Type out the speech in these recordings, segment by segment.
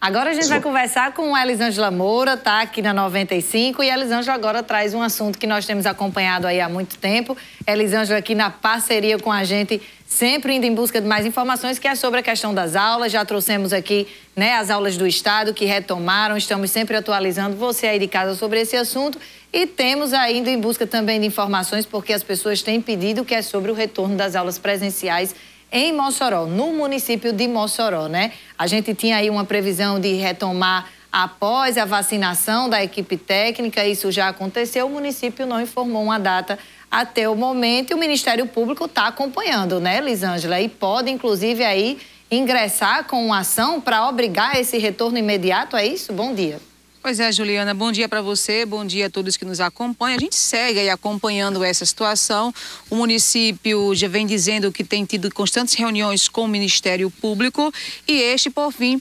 Agora a gente vai conversar com a Elisângela Moura, tá aqui na 95, e a Elisângela agora traz um assunto que nós temos acompanhado aí há muito tempo. Elisângela aqui na parceria com a gente, sempre indo em busca de mais informações, que é sobre a questão das aulas. Já trouxemos aqui né, as aulas do Estado que retomaram, estamos sempre atualizando você aí de casa sobre esse assunto. E temos ainda em busca também de informações, porque as pessoas têm pedido que é sobre o retorno das aulas presenciais em Mossoró, no município de Mossoró, né? A gente tinha aí uma previsão de retomar após a vacinação da equipe técnica, isso já aconteceu, o município não informou uma data até o momento e o Ministério Público está acompanhando, né, Lisângela? E pode, inclusive, aí ingressar com uma ação para obrigar esse retorno imediato, é isso? Bom dia. Pois é, Juliana, bom dia para você, bom dia a todos que nos acompanham. A gente segue aí acompanhando essa situação. O município já vem dizendo que tem tido constantes reuniões com o Ministério Público e este, por fim,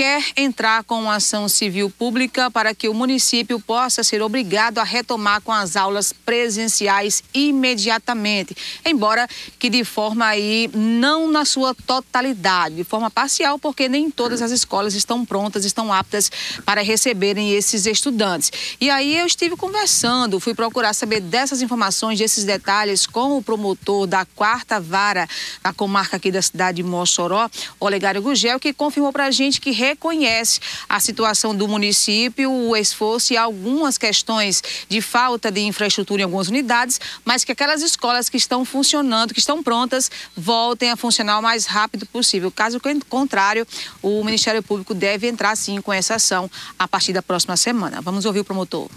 quer entrar com uma ação civil pública para que o município possa ser obrigado a retomar com as aulas presenciais imediatamente, embora que de forma aí não na sua totalidade, de forma parcial, porque nem todas as escolas estão prontas, estão aptas para receberem esses estudantes. E aí eu estive conversando, fui procurar saber dessas informações, desses detalhes com o promotor da quarta vara da comarca aqui da cidade de Mossoró, Olegário Gugel, que confirmou para a gente que reconhece a situação do município, o esforço e algumas questões de falta de infraestrutura em algumas unidades, mas que aquelas escolas que estão funcionando, que estão prontas, voltem a funcionar o mais rápido possível. Caso contrário, o Ministério Público deve entrar sim com essa ação a partir da próxima semana. Vamos ouvir o promotor.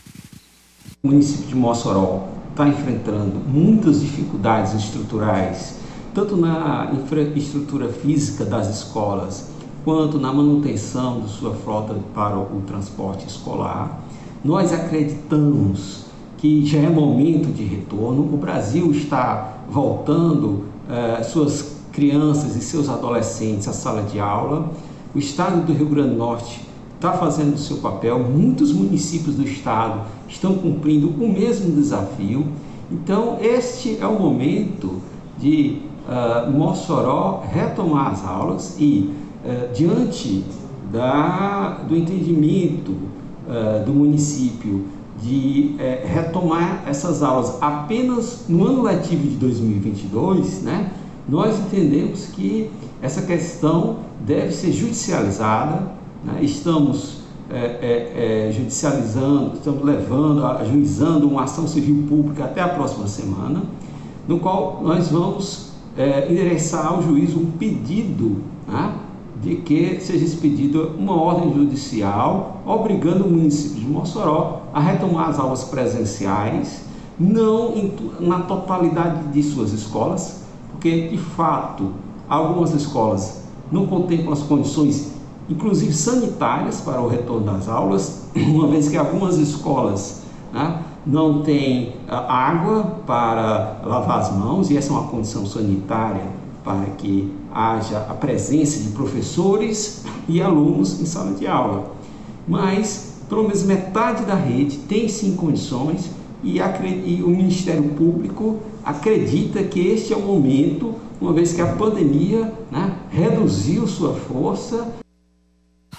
O município de Mossoró está enfrentando muitas dificuldades estruturais, tanto na infraestrutura física das escolas, quanto na manutenção de sua frota para o transporte escolar. Nós acreditamos que já é momento de retorno. O Brasil está voltando eh, suas crianças e seus adolescentes à sala de aula. O estado do Rio Grande do Norte está fazendo o seu papel, muitos municípios do estado estão cumprindo o mesmo desafio. Então, este é o momento de uh, Mossoró retomar as aulas e eh, diante da, do entendimento eh, do município de eh, retomar essas aulas apenas no ano letivo de 2022, né, nós entendemos que essa questão deve ser judicializada. Né, estamos é, é, é, judicializando, estamos levando, ajuizando uma ação civil pública até a próxima semana, no qual nós vamos endereçar ao juiz um pedido né, de que seja expedida uma ordem judicial obrigando o município de Mossoró a retomar as aulas presenciais, não na totalidade de suas escolas, porque de fato algumas escolas não contemplam as condições, inclusive sanitárias, para o retorno das aulas, uma vez que algumas escolas né, não têm ah, água para lavar as mãos, e essa é uma condição sanitária para que haja a presença de professores e alunos em sala de aula. Mas, pelo menos metade da rede tem sim condições e, e o Ministério Público acredita que este é o momento, uma vez que a pandemia né, reduziu sua força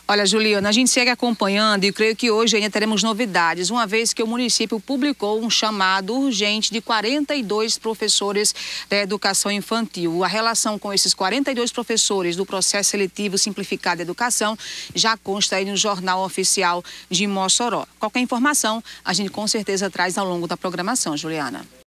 Olha, Juliana, a gente segue acompanhando e creio que hoje ainda teremos novidades, uma vez que o município publicou um chamado urgente de 42 professores da educação infantil. A relação com esses 42 professores do processo seletivo simplificado de educação já consta aí no Jornal Oficial de Mossoró. Qualquer informação, a gente com certeza traz ao longo da programação, Juliana.